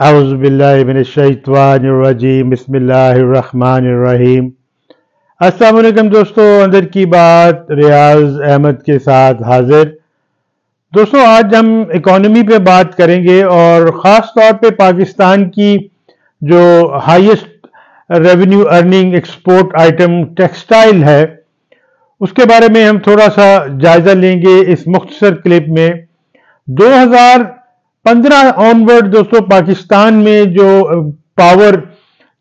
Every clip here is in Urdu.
اعوذ باللہ من الشیطان الرجیم، بسم اللہ الرحمن الرحیم۔ السلام علیکم دوستو، اندر کی بات ریاض احمد کے ساتھ حاضر۔ دوستو، آج ہم اکانومی پہ بات کریں گے اور خاص طور پہ پاکستان کی جو highest revenue earning export item textile ہے، اس کے بارے میں ہم تھوڑا سا جائزہ لیں گے اس مختصر کلپ میں۔ دو ہزار پندرہ آن ورڈ دوستو پاکستان میں جو پاور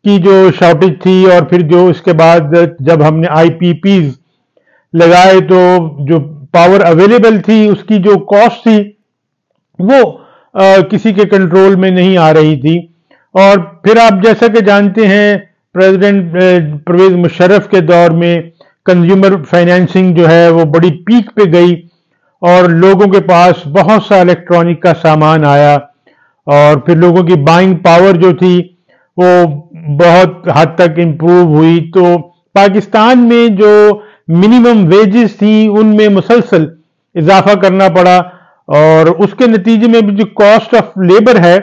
کی جو شارٹیج تھی اور پھر جو اس کے بعد جب ہم نے آئی پی پیز لگائے تو جو پاور اویلیبل تھی، اس کی جو کاسٹ تھی، وہ کسی کے کنٹرول میں نہیں آ رہی تھی۔ اور پھر آپ جیسا کہ جانتے ہیں پریزیڈنٹ پرویز مشرف کے دور میں کنزیومر فائنینسنگ جو ہے، وہ بڑی پیک پہ گئی۔ اور لوگوں کے پاس بہت سا الیکٹرانک کا سامان آیا اور پھر لوگوں کی بائنگ پاور جو تھی وہ بہت حد تک امپروو ہوئی۔ تو پاکستان میں جو منیمم ویجز تھی ان میں مسلسل اضافہ کرنا پڑا اور اس کے نتیجے میں بھی جو کاسٹ آف لیبر ہے،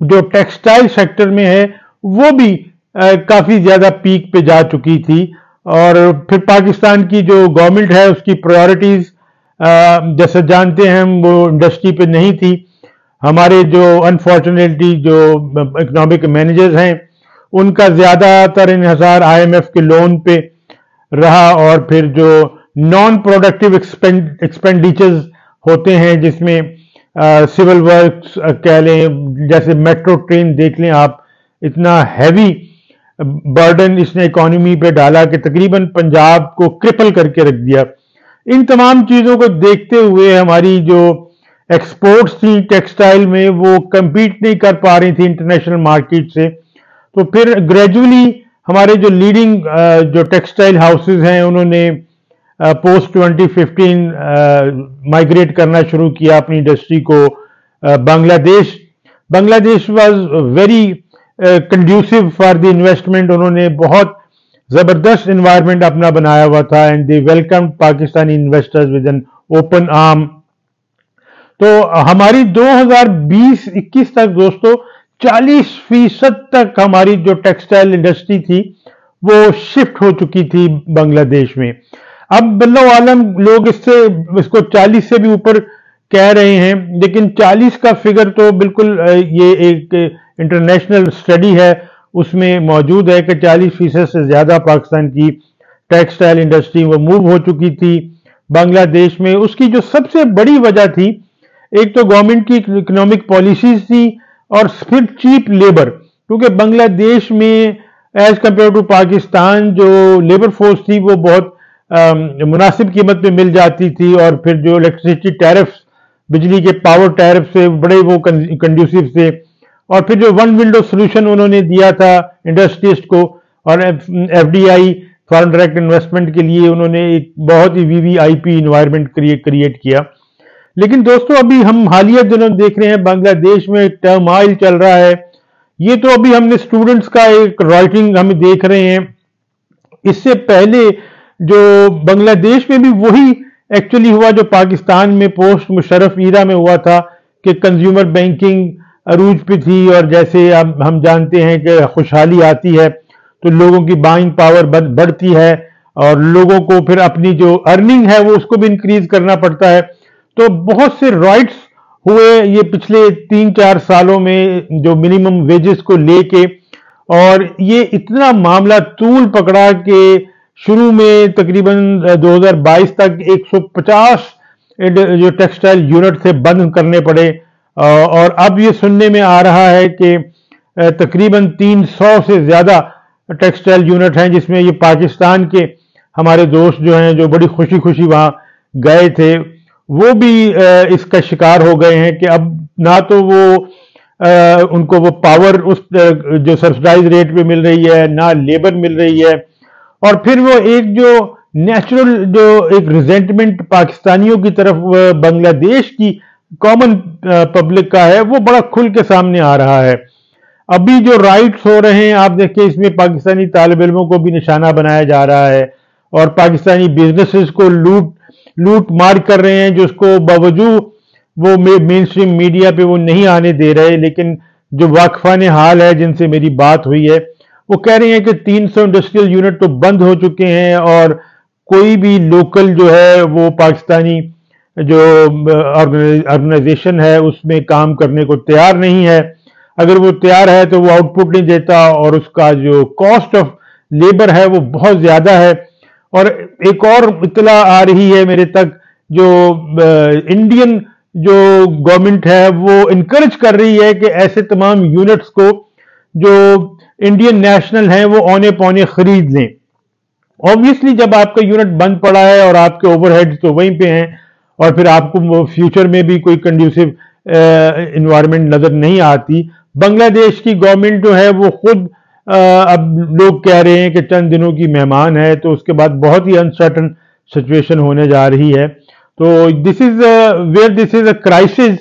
جو ٹیکسٹائل سیکٹر میں ہے، وہ بھی کافی زیادہ پیک پہ جا چکی تھی اور پھر پاکستان کی جو گورنمنٹ ہے، اس کی پرائرٹیز جیسے جانتے ہیں ہم، وہ انڈسٹری پہ نہیں تھی۔ ہمارے جو انفارچونیٹلی جو اکنامک مینیجرز ہیں، ان کا زیادہ تر انحصار آئی ایم ایف کے لون پہ رہا اور پھر جو نان پروڈکٹیو ایکسپینڈیچرز ہوتے ہیں، جس میں سول ورکس کہہ لیں، جیسے میٹرو ٹرین دیکھ لیں آپ، اتنا ہیوی برڈن اس نے اکانومی پہ ڈالا کہ تقریباً پنجاب کو کرپل کر کے رکھ دیا۔ ان تمام چیزوں کو دیکھتے ہوئے ہماری جو ایکسپورٹس تھی ٹیکسٹائل میں وہ کمپیٹ نہیں کر پا رہی تھی انٹرنیشنل مارکیٹ سے۔ تو پھر گریجولی ہمارے جو لیڈنگ جو ٹیکسٹائل ہاؤسز ہیں، انہوں نے پوسٹ ٹوینٹی ففٹین مائگریٹ کرنا شروع کیا اپنی انڈسٹری کو Bangladesh. Bangladesh was very conducive for the investment انہوں نے بہت زبردست انوائرمنٹ اپنا بنایا ہوا تھا and the welcome Pakistani investor with an open arm تو ہماری دو ہزار بیس اکیس تک دوستو، چالیس فیصد تک ہماری جو ٹیکسٹائل انڈسٹری تھی، وہ شفٹ ہو چکی تھی بنگلہ دیش میں۔ اب بلو عالم لوگ اس سے، اس کو چالیس سے بھی اوپر کہہ رہے ہیں، لیکن چالیس کا فگر تو بالکل، یہ ایک انٹرنیشنل اسٹڈی ہے۔ اس میں موجود ہے کہ چالیس فیصد سے زیادہ پاکستان کی ٹیکسٹائل انڈسٹری وہ موو ہو چکی تھی۔ بنگلہ دیش میں اس کی جو سب سے بڑی وجہ تھی، ایک تو گورنمنٹ کی اکنامک پالیسیز تھی اور پھر چیپ لیبر کیونکہ بنگلہ دیش میں ایز کمپیئر ٹو پاکستان جو لیبر فورس تھی وہ بہت مناسب قیمت پہ مل جاتی تھی اور پھر جو الیکٹریسٹی ٹیرفس بجلی کے پاور ٹیرف سے بڑے وہ کنڈیوسو تھے اور پھر جو ون ونڈو سولوشن انہوں نے دیا تھا انڈسٹریسٹ کو اور F D I foreign direct investment کے لیے انہوں نے ایک بہت ہی وی وی آئی پی انوائرمنٹ کریٹ کیا۔ لیکن دوستو، ابھی ہم حالیہ دنوں دیکھ رہے ہیں، بنگلہ دیش میں ٹرم آئل چل رہا ہے۔ یہ تو ابھی ہم نے اسٹوڈنٹس کا ایک رائٹنگ ہم دیکھ رہے ہیں۔ اس سے پہلے جو بنگلہ دیش میں بھی وہی ایکچولی ہوا جو پاکستان میں پوسٹ مشرف ایرا میں ہوا تھا کہ کنزیومر بینکنگ عروج پہ تھی اور جیسے اب ہم جانتے ہیں کہ خوشحالی آتی ہے تو لوگوں کی بائنگ پاور بڑھتی ہے اور لوگوں کو پھر اپنی جو ارننگ ہے وہ اس کو بھی انکریز کرنا پڑتا ہے۔ تو بہت سے رائٹس ہوئے یہ پچھلے تین چار سالوں میں جو منیمم ویجز کو لے کے اور یہ اتنا معاملہ طول پکڑا کہ شروع میں تقریباً دو ہزار بائیس تک ایک سو پچاس جو ٹیکسٹائل یونٹ تھے بند کرنے پڑے۔ اور اب یہ سننے میں آ رہا ہے کہ تقریباً تین سو سے زیادہ ٹیکسٹائل یونٹ ہیں، جس میں یہ پاکستان کے ہمارے دوست جو ہیں، جو بڑی خوشی خوشی وہاں گئے تھے، وہ بھی اس کا شکار ہو گئے ہیں کہ اب نہ تو وہ ان کو وہ پاور اس جو سبسڈائز ریٹ پہ مل رہی ہے، نہ لیبر مل رہی ہے، اور پھر وہ ایک جو نیچرل، جو ایک ریزنٹمنٹ پاکستانیوں کی طرف بنگلہ دیش کی کامن پبلک uh, کا ہے، وہ بڑا کھل کے سامنے آ رہا ہے۔ ابھی جو رائٹس ہو رہے ہیں، آپ دیکھیں اس میں پاکستانی طالب علموں کو بھی نشانہ بنایا جا رہا ہے اور پاکستانی بزنسز کو لوٹ لوٹ مار کر رہے ہیں جو اس کو باوجود وہ مین سٹریم میڈیا پہ وہ نہیں آنے دے رہے۔ لیکن جو واقفان حال ہے، جن سے میری بات ہوئی ہے، وہ کہہ رہے ہیں کہ تین سو انڈسٹریل یونٹ تو بند ہو چکے ہیں اور کوئی بھی لوکل جو ہے، وہ پاکستانی جو آرگنائزیشن ہے، اس میں کام کرنے کو تیار نہیں ہے۔ اگر وہ تیار ہے تو وہ آؤٹ پٹ نہیں دیتا اور اس کا جو کاسٹ آف لیبر ہے وہ بہت زیادہ ہے۔ اور ایک اور اطلاع آ رہی ہے میرے تک، جو انڈین جو گورنمنٹ ہے، وہ انکریج کر رہی ہے کہ ایسے تمام یونٹس کو جو انڈین نیشنل ہیں، وہ اونے پونے خرید لیں۔ آبویسلی جب آپ کا یونٹ بند پڑا ہے اور آپ کے اوور ہیڈ تو وہیں پہ ہیں اور پھر آپ کو فیوچر میں بھی کوئی کنڈیوسو انوائرمنٹ uh, نظر نہیں آتی۔ بنگلہ دیش کی گورنمنٹ جو ہے وہ خود uh, اب لوگ کہہ رہے ہیں کہ چند دنوں کی مہمان ہے تو اس کے بعد بہت ہی انسرٹن سچویشن ہونے جا رہی ہے۔ تو this is where this is a crisis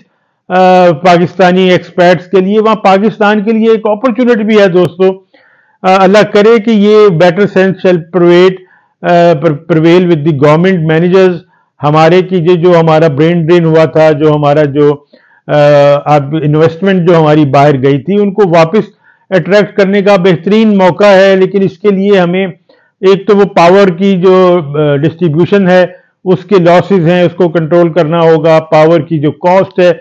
Pakistani experts کے لیے۔ وہاں پاکستان کے لیے ایک اپرچونٹی بھی ہے دوستو۔ uh, اللہ کرے کہ یہ better sense shall prevail prevail with the government managers ہمارے کی جو ہمارا برین ڈرین ہوا تھا، جو ہمارا جو انویسٹمنٹ جو ہماری باہر گئی تھی، ان کو واپس اٹریکٹ کرنے کا بہترین موقع ہے۔ لیکن اس کے لیے ہمیں ایک تو وہ پاور کی جو ڈسٹریبیوشن ہے، اس کے لاسز ہیں، اس کو کنٹرول کرنا ہوگا۔ پاور کی جو کاسٹ ہے،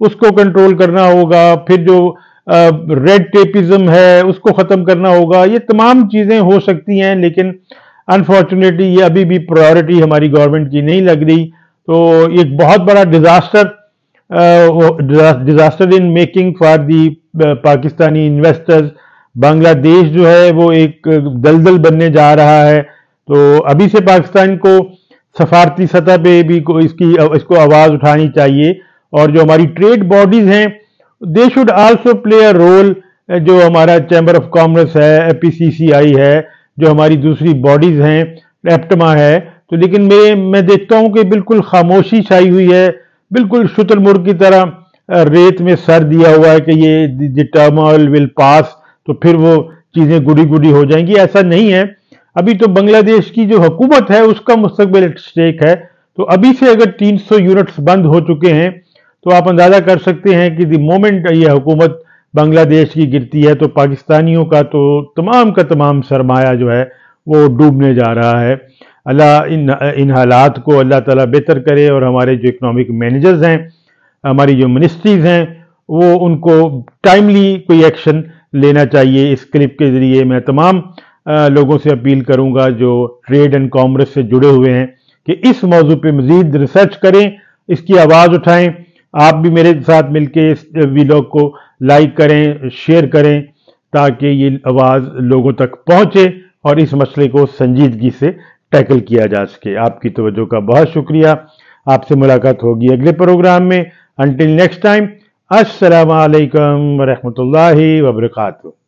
اس کو کنٹرول کرنا ہوگا۔ پھر جو ریڈ ٹیپزم ہے، اس کو ختم کرنا ہوگا۔ یہ تمام چیزیں ہو سکتی ہیں، لیکن انفارچونیٹلی یہ ابھی بھی پرائورٹی ہماری گورنمنٹ کی نہیں لگ رہی۔ تو ایک بہت بڑا disaster disaster in making for the Pakistani investors Bangladesh جو ہے، وہ ایک دلدل بننے جا رہا ہے۔ تو ابھی سے پاکستان کو سفارتی سطح پہ بھی اس کی، اس کو آواز اٹھانی چاہیے۔ اور جو ہماری ٹریڈ باڈیز ہیں they should also play a role جو ہمارا چیمبر آف کامرس ہے اے پی سی سی آئی ہے۔ جو ہماری دوسری باڈیز ہیں ایپٹما ہے۔ تو لیکن میں میں دیکھتا ہوں کہ بالکل خاموشی چھائی ہوئی ہے۔ بالکل شتر مر کی طرح ریت میں سر دیا ہوا ہے کہ یہ ٹرمل ول پاس تو پھر وہ چیزیں گڑی گڑی ہو جائیں گی۔ ایسا نہیں ہے۔ ابھی تو بنگلہ دیش کی جو حکومت ہے، اس کا مستقبل اسٹیک ہے۔ تو ابھی سے اگر تین سو یونٹس بند ہو چکے ہیں، تو آپ اندازہ کر سکتے ہیں کہ دی مومنٹ یہ حکومت بنگلہ دیش کی گرتی ہے تو پاکستانیوں کا تو تمام کا تمام سرمایہ جو ہے وہ ڈوبنے جا رہا ہے۔ اللہ ان ان حالات کو اللہ تعالیٰ بہتر کرے اور ہمارے جو اکنامک مینیجرز ہیں، ہماری جو منسٹریز ہیں، وہ ان کو ٹائملی کوئی ایکشن لینا چاہیے۔ اس کلپ کے ذریعے میں تمام لوگوں سے اپیل کروں گا جو ٹریڈ اینڈ کامرس سے جڑے ہوئے ہیں کہ اس موضوع پہ مزید ریسرچ کریں، اس کی آواز اٹھائیں۔ آپ بھی میرے ساتھ مل کے اس ویلاگ کو لائک کریں، شیئر کریں تاکہ یہ آواز لوگوں تک پہنچے اور اس مسئلے کو سنجیدگی سے ٹیکل کیا جا سکے۔ آپ کی توجہ کا بہت شکریہ۔ آپ سے ملاقات ہوگی اگلے پروگرام میں۔ انٹل نیکسٹ ٹائم السلام علیکم ورحمۃ اللہ وبرکاتہ۔